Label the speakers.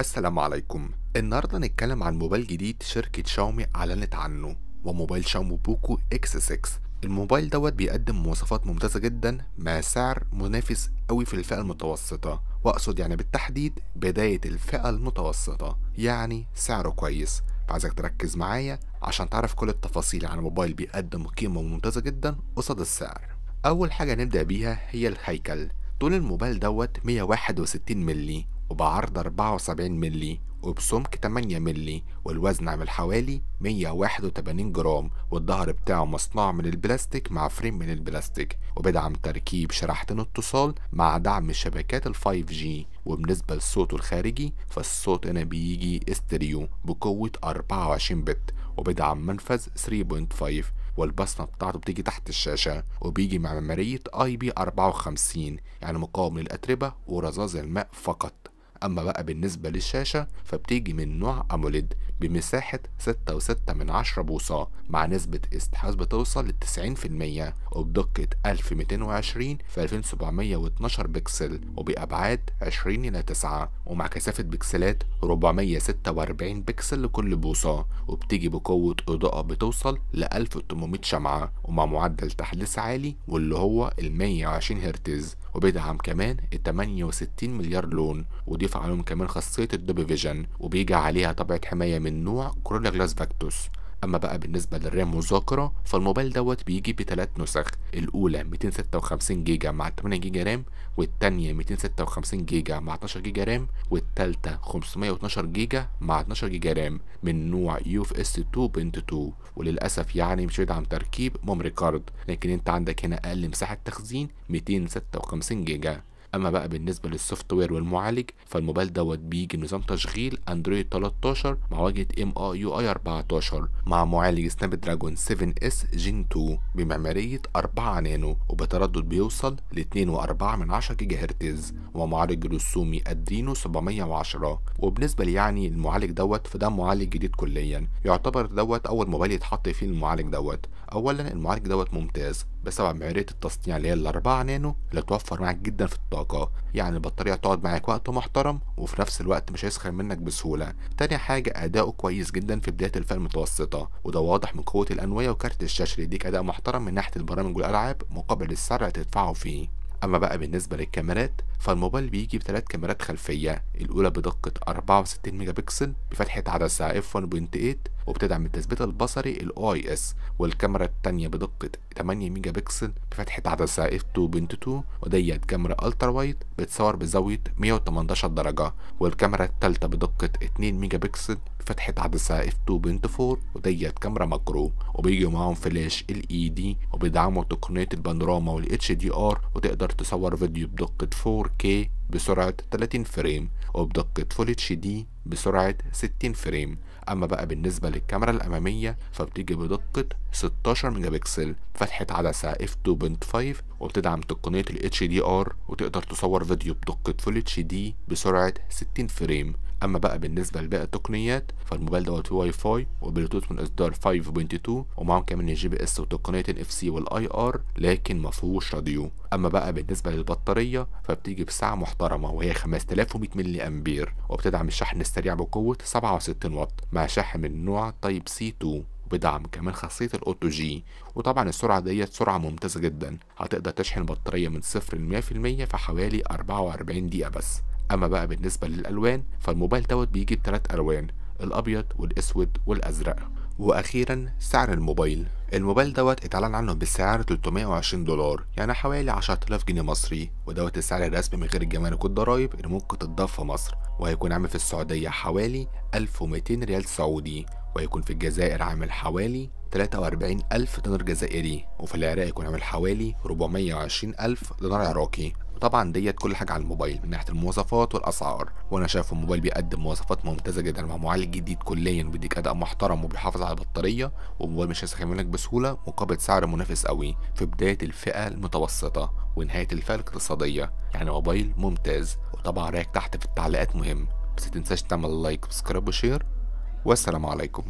Speaker 1: السلام عليكم. النهارده هنتكلم عن موبايل جديد شركة شاومي أعلنت عنه وموبايل شاومي بوكو إكس 6 الموبايل دوت بيقدم مواصفات ممتازة جدا مع سعر منافس قوي في الفئة المتوسطة. وأقصد يعني بالتحديد بداية الفئة المتوسطة يعني سعره كويس. فعايزك تركز معايا عشان تعرف كل التفاصيل عن موبايل بيقدم قيمة ممتازة جدا قصاد السعر. أول حاجة نبدأ بيها هي الهيكل. طول الموبايل دوت 161 ملي وبعرض 74 ملي وبسمك 8 ملي والوزن عامل حوالي 181 جرام والظهر بتاعه مصنوع من البلاستيك مع frame من البلاستيك وبيدعم تركيب شريحتين اتصال مع دعم الشبكات ال 5G وبالنسبة لصوته الخارجي فالصوت هنا بيجي استريو بقوة 24 bit وبيدعم منفذ 3.5 والبصمة بتاعته بتيجي تحت الشاشة وبيجي مع معمارية IP 54 يعني مقاوم للأتربة ورذاذ الماء فقط. أما بقى بالنسبة للشاشة فبتيجي من نوع AMOLED بمساحة ستة وستة من عشرة بوصة مع نسبة استحواذ بتوصل في المية وبدقة ألف ميتين وعشرين في ألفين سبعمية واتناشر بكسل وبأبعاد عشرين إلى تسعة ومع كثافة بكسلات ربعمية ستة وأربعين بكسل لكل بوصة وبتيجي بقوة إضاءة بتوصل لألف وتمنمية شمعة ومع معدل تحديث عالي واللي هو المية وعشرين هرتز وبيدعم كمان ال 68 مليار لون وضيف عليهم كمان خاصية ال Dolby Vision وبيجي عليها طبعة حماية من نوع Gorilla Glass Victus. أما بقى بالنسبة لل RAM والذاكره فالموبايل دوت بيجي بثلاث نسخ الأولى 256 جيجا مع 8 جيجا RAM والتانية 256 جيجا مع 12 جيجا RAM والتالتة 512 جيجا مع 12 جيجا RAM من نوع UFS 2.2 وللأسف يعني مش بيدعم تركيب memory card لكن أنت عندك هنا أقل مساحة تخزين 256 جيجا. أما بقى بالنسبة لل software والمعالج فالموبايل دوت بيجي بنظام تشغيل أندرويد 13 مع واجهه MIUI 14 مع معالج Snapdragon 7s Gen 2 بمعمارية 4 نانو وبتردد بيوصل ل 2.4 من 10 جيجا هرتز ومعالج رسومي Adreno 710 وبالنسبه لي يعني المعالج دوت فده معالج جديد كليا. يعتبر دوت أول موبايل يتحط فيه المعالج دوت. اولا المعالج دوت ممتاز. بسبب معماريه التصنيع اللي هي الأربعة نانو اللي توفر معاك جدا في الطاقة. يعني البطارية تقعد معاك وقت محترم وفي نفس الوقت مش هيسخن منك بسهولة. تاني حاجة أداؤه كويس جدا في بداية الفئة المتوسطة. وده واضح من قوة الأنوية وكارت الشاشة اللي يديك أداء محترم من ناحية البرامج والألعاب مقابل السعر اللي هتدفعه فيه. أما بقى بالنسبة للكاميرات فالموبايل بيجي بثلاث كاميرات خلفية. الأولى بدقة 64 ميجا بكسل بفتحة عدسه f 1.8 وبتدعم التثبيت البصري ال OIS والكاميرا الثانية بدقة 8 ميجا بكسل بفتحه عدسه f 2.2 وديت كاميرا ultra wide بتصور بزاوية 118 درجة والكاميرا الثالثه بدقة 2 ميجا بكسل بفتحة عدسة f 2.4 وديت كاميرا macro وبيجي معاهم flash LED وبيدعموا تقنية البانوراما وال HDR وتقدر تصور فيديو بدقة 4K بسرعة 30 frame وبدقة full HD بسرعة 60 frame. أما بقى بالنسبة للكاميرا الأمامية فبتيجي بدقة 16 ميجا بكسل فتحة عدسة f 2.5 وبتدعم تقنية ال HDR وتقدر تصور فيديو بدقة full HD بسرعة 60 frame. أما بقى بالنسبة لباقي التقنيات فالموبايل دوت واي فاي وبلوتوث من إصدار 5.2 ومعاهم كمان ال GPS وتقنية ال NFC وال IR لكن ما فيهوش راديو. أما بقى بالنسبة للبطارية فبتيجي بسعه محترمة وهي 5100 ملي أمبير وبتدعم الشحن السريع بقوة 67 واط مع شاحن من نوع Type-C 2 بدعم كمان خاصية ال OTG وطبعا السرعة ديت سرعة ممتازة جدا. هتقدر تشحن البطارية من صفر لمية في المية في حوالي أربعة وأربعين دقيقة بس. أما بقى بالنسبة للألوان فالموبايل دوت بيجي بثلاث ألوان الأبيض والأسود والأزرق. وأخيرا سعر الموبايل. الموبايل دوت اتعلن عنه بسعر 320 دولار يعني حوالي 10000 جنيه مصري. ودوت السعر الرسمي من غير الجمارك والضرايب اللي ممكن تضاف في مصر. وهيكون عامل في السعودية حوالي 1200 ريال سعودي. وهيكون في الجزائر عامل حوالي 43 ألف دينار جزائري. وفي العراق يكون عامل حوالي 420 ألف دينار عراقي. طبعا ديت كل حاجة على الموبايل من ناحية المواصفات والأسعار. وأنا شايف الموبايل بيقدم مواصفات ممتازة جدا مع معالج جديد كليا وبيديك أداء محترم وبيحافظ على البطارية والموبايل مش هيسخن منك بسهولة مقابل سعر منافس قوي في بداية الفئة المتوسطة ونهاية الفئة الاقتصادية. يعني موبايل ممتاز وطبعا رايك تحت في التعليقات مهم. بس متنساش تعمل like و subscribe و share والسلام عليكم.